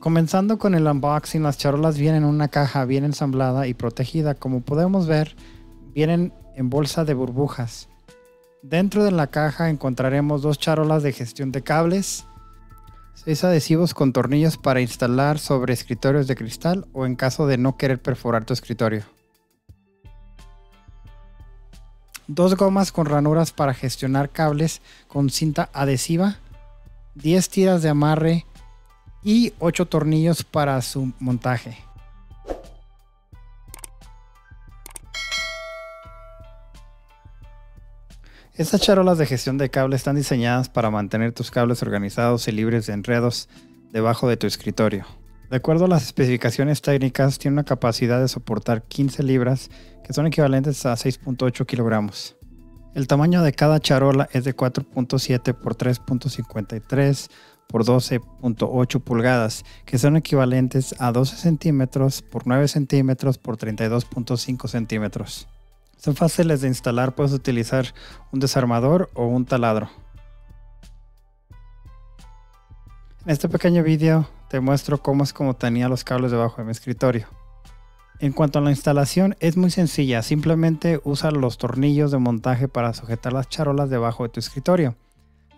Comenzando con el unboxing, las charolas vienen en una caja bien ensamblada y protegida. Como podemos ver, vienen en bolsa de burbujas. Dentro de la caja encontraremos dos charolas de gestión de cables, seis adhesivos con tornillos para instalar sobre escritorios de cristal o en caso de no querer perforar tu escritorio. Dos gomas con ranuras para gestionar cables con cinta adhesiva, 10 tiras de amarre y 8 tornillos para su montaje. Estas charolas de gestión de cable están diseñadas para mantener tus cables organizados y libres de enredos debajo de tu escritorio. De acuerdo a las especificaciones técnicas, tiene una capacidad de soportar 15 libras, que son equivalentes a 6.8 kilogramos. El tamaño de cada charola es de 4.7 por 3.53 por 12.8 pulgadas, que son equivalentes a 12 centímetros por 9 centímetros por 32.5 centímetros. Son fáciles de instalar, puedes utilizar un desarmador o un taladro. En este pequeño vídeo te muestro cómo es como tenía los cables debajo de mi escritorio. En cuanto a la instalación es muy sencilla, simplemente usa los tornillos de montaje para sujetar las charolas debajo de tu escritorio,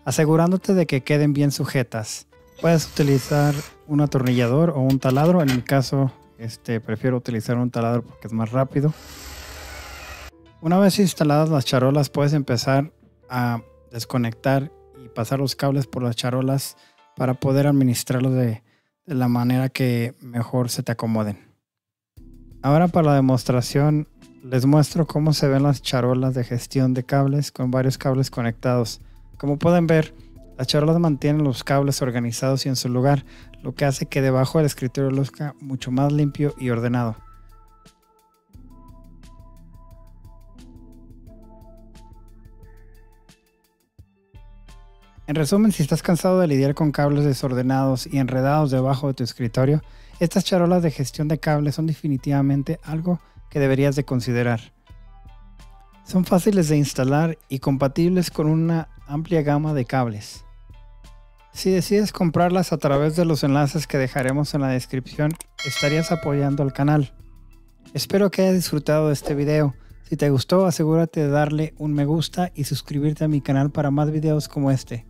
asegurándote de que queden bien sujetas. Puedes utilizar un atornillador o un taladro, en mi caso este, prefiero utilizar un taladro porque es más rápido. Una vez instaladas las charolas, puedes empezar a desconectar y pasar los cables por las charolas para poder administrarlos de, de la manera que mejor se te acomoden. Ahora para la demostración les muestro cómo se ven las charolas de gestión de cables con varios cables conectados. Como pueden ver, las charolas mantienen los cables organizados y en su lugar, lo que hace que debajo del escritorio luzca mucho más limpio y ordenado. En resumen, si estás cansado de lidiar con cables desordenados y enredados debajo de tu escritorio, estas charolas de gestión de cables son definitivamente algo que deberías de considerar. Son fáciles de instalar y compatibles con una amplia gama de cables. Si decides comprarlas a través de los enlaces que dejaremos en la descripción, estarías apoyando al canal. Espero que hayas disfrutado de este video. Si te gustó, asegúrate de darle un me gusta y suscribirte a mi canal para más videos como este.